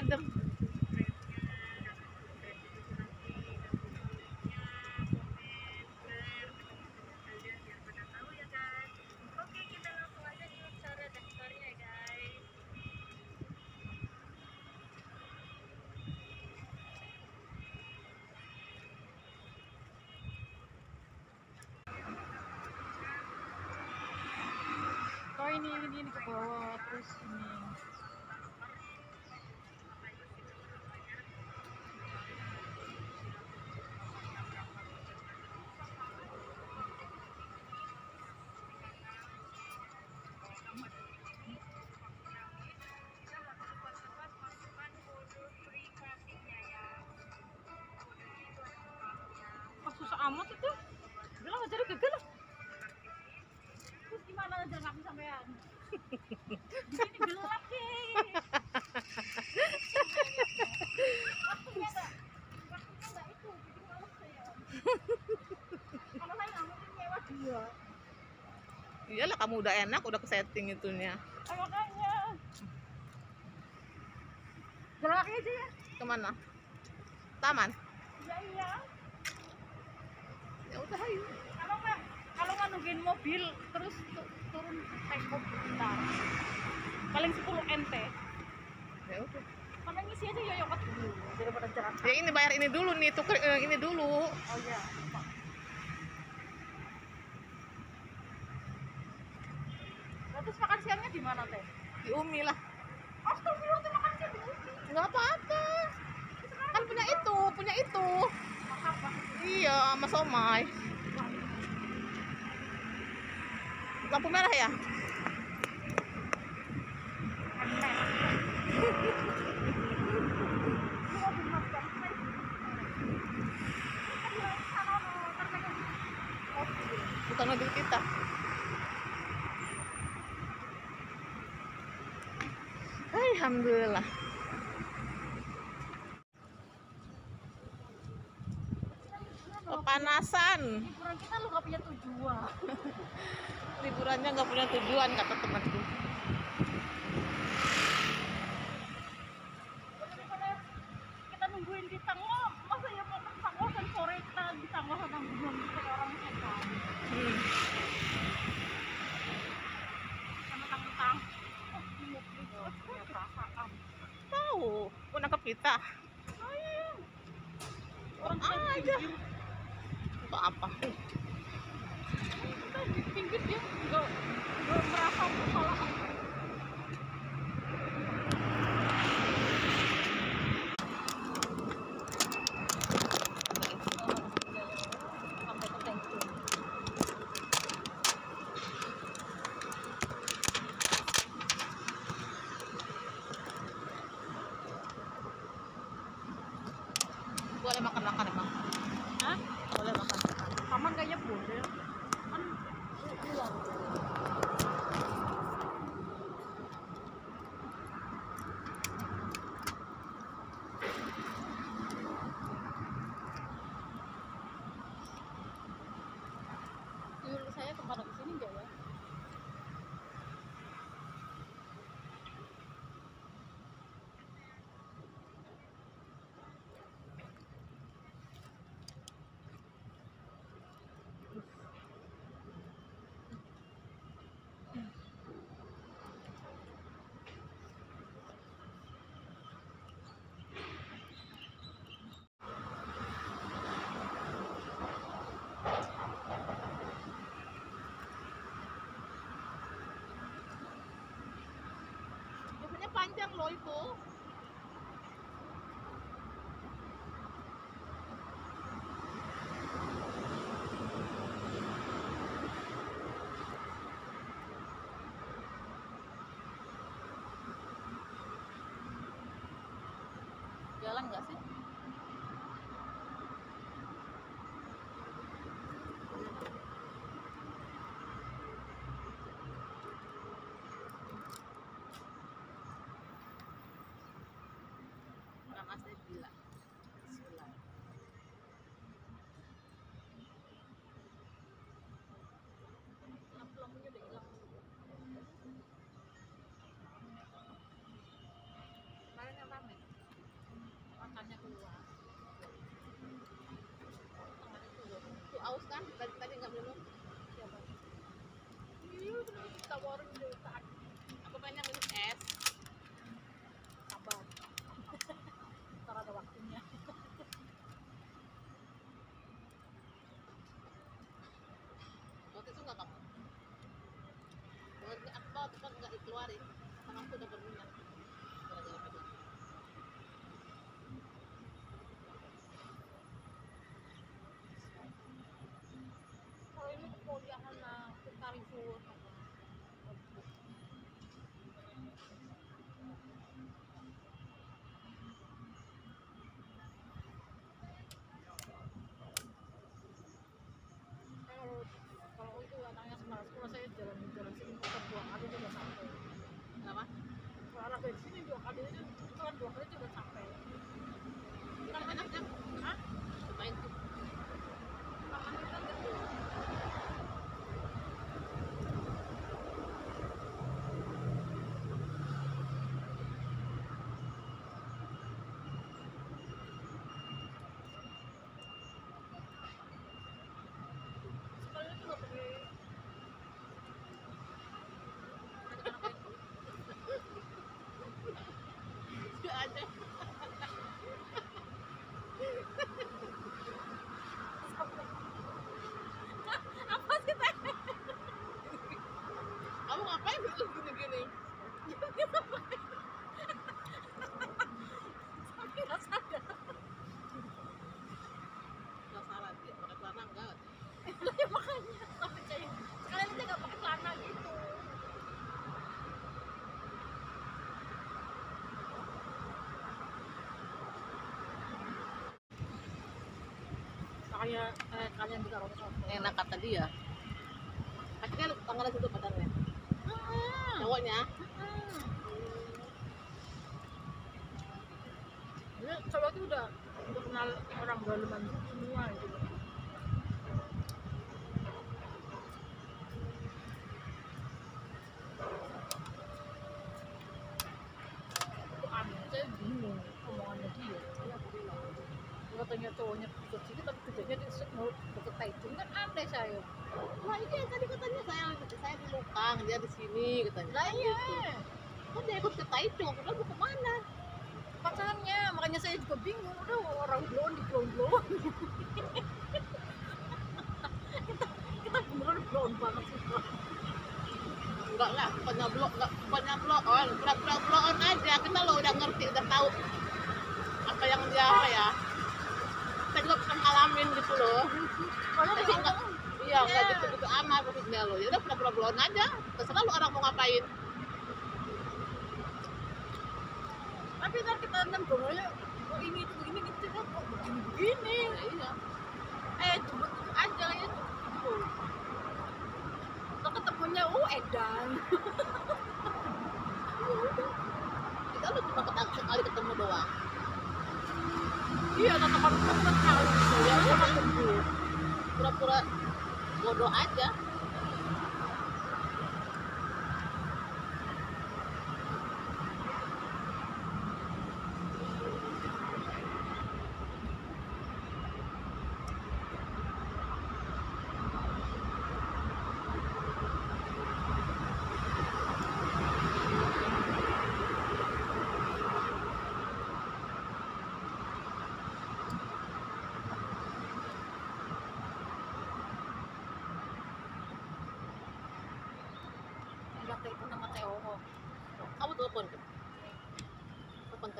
adem. Oh ini ini ke bawah terus ini. Amat itu. Bilang jadi gagal. Terus gimana bisa sampean? Di sini gelap sih. Waktunya nggak, waktunya nggak itu, bikin males saya. Kalau saya nggak mungkin nyewa dua. iyalah kamu udah enak udah ke setting itunya Ah, makanya. Jalan aja ya. ke mana taman Iya iya. ya udah ayo Kalau nggak, nungguin mobil terus tu- turun naik mobil bentar. Paling 10 nt. ya udah Sama ngisi aja yoyokot dulu daripada jalan ya ini bayar ini dulu nih tuker eh, ini dulu Oh iya. lupa. Nah, terus makan siangnya di mana teh? di umi lah Astagfirullah tuh makan siang di Ubi. nggak apa-apa kan punya itu punya itu iya sama somai lampu merah ya? Bukan mobil kita. Alhamdulillah kepanasan Liburan kita lu gak punya tujuan. liburannya nggak punya tujuan kata temanku kita nungguin di tangga, masa ya mau ke tangga dan sore kita di tangga sama belum kayak orang setan. hmm. Sama. Oh, iya, iya. Perasaan. tahu mau nangkep kita orang aja untuk apa kita di pinggir dia nggak nggak merasa bersalah. boleh makan makan emang Hah? boleh makan makan Taman kayaknya boleh. Kan luar. Menurut saya ke mana ke sini enggak ya? Biasanya panjang loh itu jalan nggak sih orang asli gila Bismillah. lampu-lampunya udah hilang kemarin yang rame haus kan? Tadi tadi nggak minum. Siapa? Iya, terus tawarin dulu tadi. Aku pengen minum es. Sabar. Ntar ada waktunya. Waktu itu nggak kamu. Waktu aku bawa tempat nggak dikeluarin. Tanganku udah berminyak. Gara-gara pegang. Kalau ini kuliahan lah, ke Carrefour. Kalau kalau itu anaknya sekolah sekolah saya jalan-jalan sini bukan dua kali itu udah sampai. Kenapa? Kalau anak dari sini dua kali itu itu kan dua kali itu udah sampai. Kan enaknya. Hah? Cobain tuh. Makan itu kan gede. Sekali itu nggak pakai Nggak ada. apa sih teh? Kamu ngapain dulu gini-gini? Sampai nggak sadar. Penasaran dia pakai celana enggak? Ya makanya sampai saya sekalian aja nggak pakai celana gitu. Kayak eh, kalian juga Enak kata dia. Akhirnya tangannya situ badannya. Cowoknya. Dia cowok itu udah udah kenal orang daleman semua gitu. Itu aneh, saya bingung omongannya dia. Dia katanya cowoknya ke sini tapi kerjanya di mau deket Taichung kan aneh saya. Wah ini yang tadi katanya saya saya di Lukang, dia di sini katanya. Lah iya, Kan dia ikut ke Taichung, bilang mau ke mana? makanya makanya saya juga bingung. Udah orang belum di belum belum. kita kita beneran belum banget sih. Enggak lah, bukannya blok, enggak, bukannya blow on, pura-pura blow on aja. Kita lo udah ngerti, udah tahu apa yang dia apa ya. Pernah ngalamin gitu loh. Tapi enggak, iya enggak gitu gitu amat maksudnya lo. Ya udah pura-pura blow on aja. Terserah lo orang mau ngapain. tapi ntar kita nembong aja oh ini itu begini gitu kan kok begini begini Ya, iya. eh coba aja ya gitu ketemunya oh edan Kita lo cuma ketemu sekali ketemu doang. Iya tatapan temen kali ya sama tembus Pura-pura bodoh aja. Telepon sama Teo Kamu telepon kan? Telepon.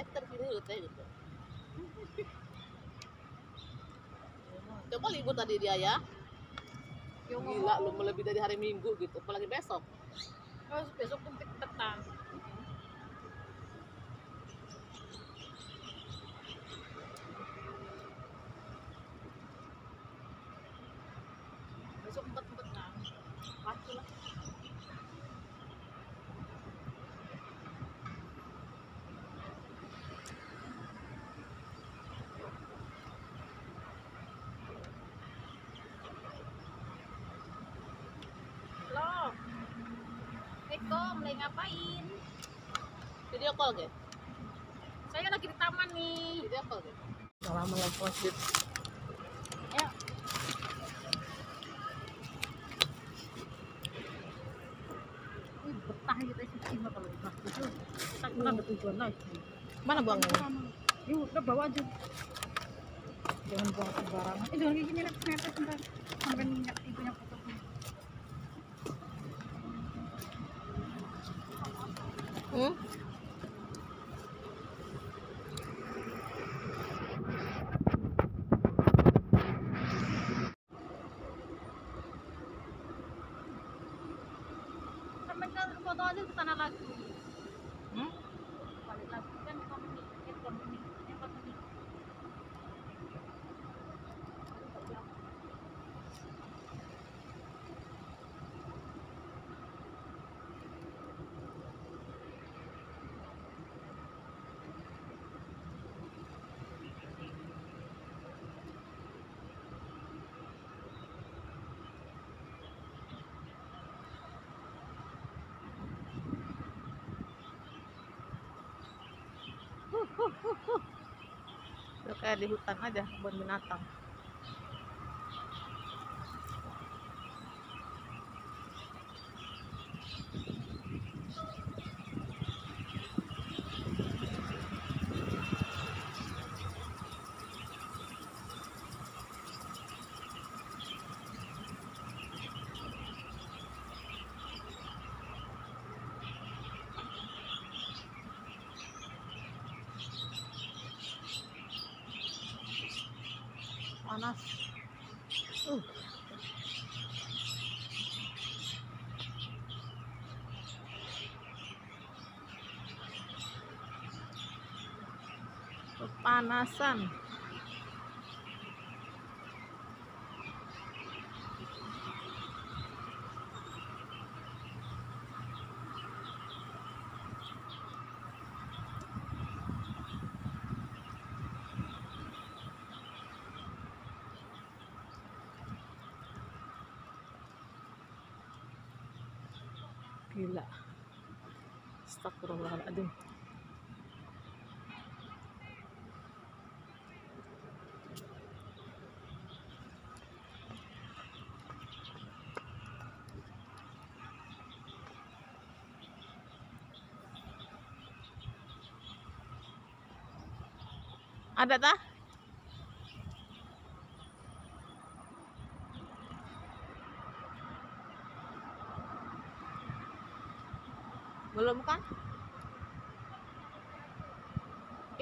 Eh kita di sini loh Teh gitu. Coba libur tadi dia ya. Gila lu lebih dari hari Minggu gitu. Apalagi besok. oh, besok tuh petang Dito, mulai ngapain? Video call guys. Saya lagi di taman nih, video call guys. Salam masjid. Ya. Wih, betah gitu ya, kita sih cuma kalau di masjid itu. Kita kurang tujuan lagi. Mana buangnya? Yuk, udah bawa aja. Jangan buang sembarangan. ini jangan kayak gini, nepet-nepet sebentar. Sampai minyak. Hmm? Lagi kan ekonomi. Ekonomi. Udah kayak di hutan aja, kebun binatang. Panas. Uh. Kepanasan. لا استغفر الله العظيم ada tak?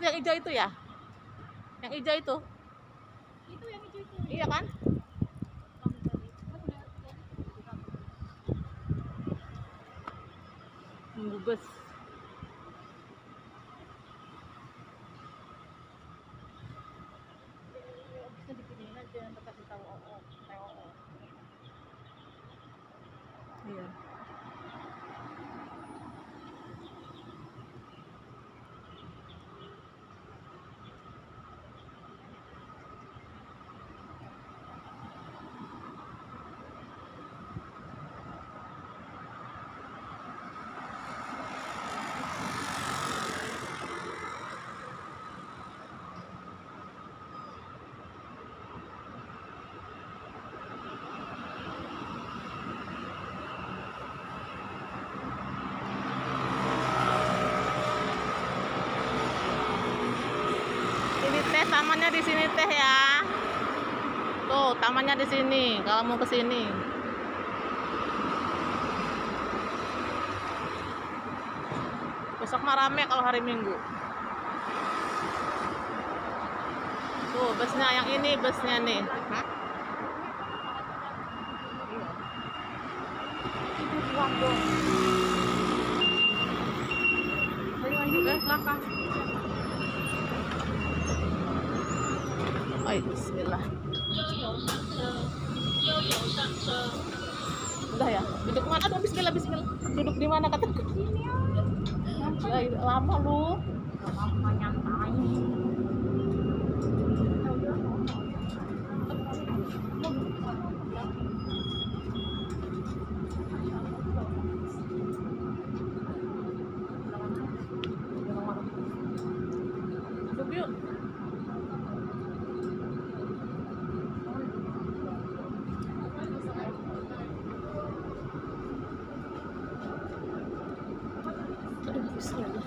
Itu yang hijau itu ya? Yang hijau itu? Itu yang hijau itu. Iya kan? Nunggu bus. Bisa dipilihin aja untuk kasih tahu OO, TOO. Iya. Ini teh tamannya di sini teh ya. Tuh, tamannya di sini kalau mau ke sini. Besok mah rame kalau hari Minggu. Tuh, busnya yang ini busnya nih. Hah? Itu buang dong. Dari lagi Oke. belakang. Bismillah. Udah ya, duduk mana? Aduh, bismillah, bismillah. Duduk di mana. Ay, lama lu. Lama nyantai. Bismillah.